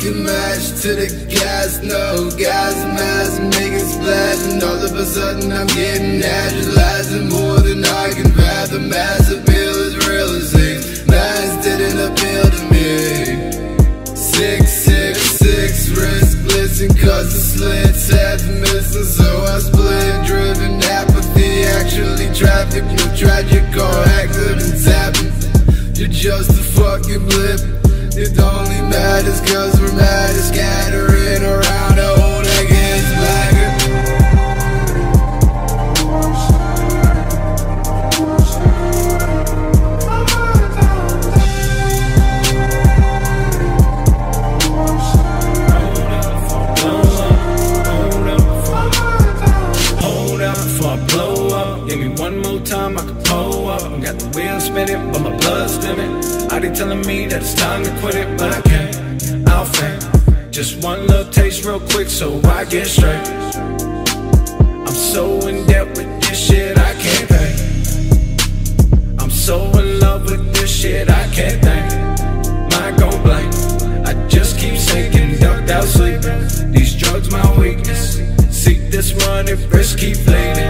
fucking match to the gas, no gas mask, making splash, and all of a sudden I'm getting naturalizing the slits missing, so I split, driven apathy, actually traffic, no tragic car accidents happen. You're just a fucking blip. It only matters cause we're mad at scattering Got the wheels spinning, but my blood's dimming. I they telling me that it's time to quit it, but I can't. I'll faint. Just one little taste, real quick, so I get straight. I'm so in debt with this shit, I can't pay. I'm so in love with this shit, I can't think. Mind go blank. I just keep sinking, ducked out sleeping. These drugs, my weakness. Seek this money, risk keep same